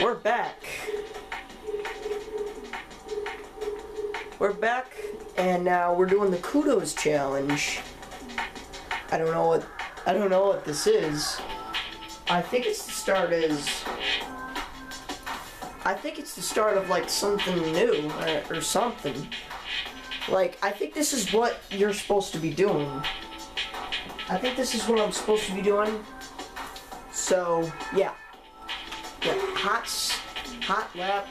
We're back. We're back, and now we're doing the kudos challenge. I don't know what I don't know what this is. I think it's the start as I think it's the start of like something new or, or something. Like I think this is what you're supposed to be doing. I think this is what I'm supposed to be doing. So yeah. Yeah, hot, hot lap.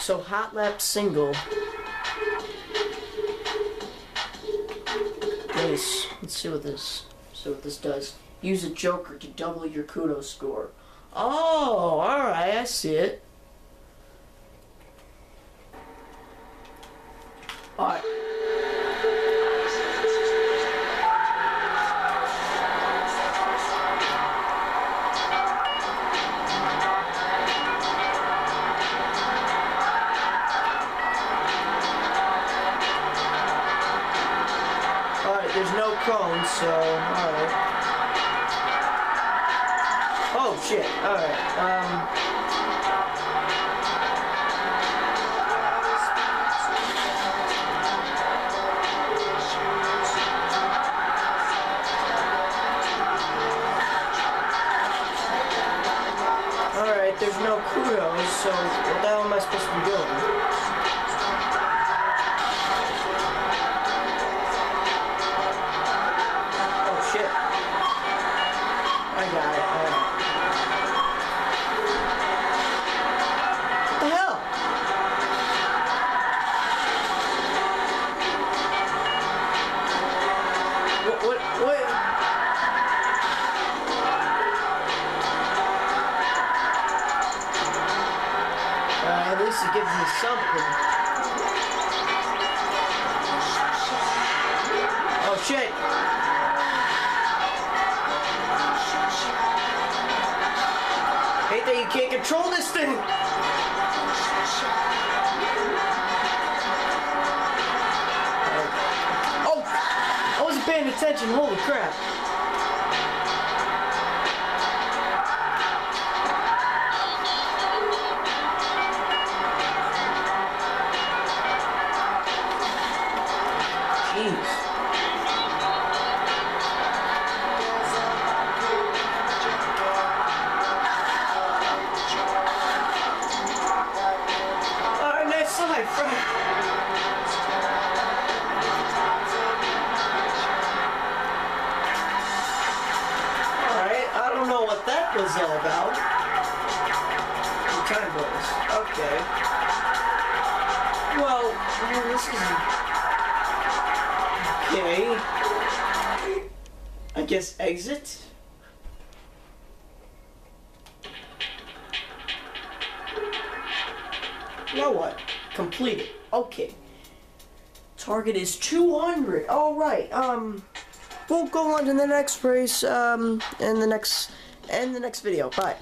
So hot lap single. Nice. Let's see what this. See what this does. Use a joker to double your kudos score. Oh, all right. I see it. All right. There's no cones, so alright. Oh shit, alright. Um Alright, there's no kudos, so what the hell am I supposed to be doing? Least it gives me something. Oh shit. Hate that you can't control this thing. Oh, I wasn't paying attention. Holy crap. That was all about. Kind was? Okay. Well, well, this is... Okay. I guess exit? Now what? Completed. Okay. Target is 200. All right. Um, we'll go on to the next race. Um, in the next, in the next video. Bye.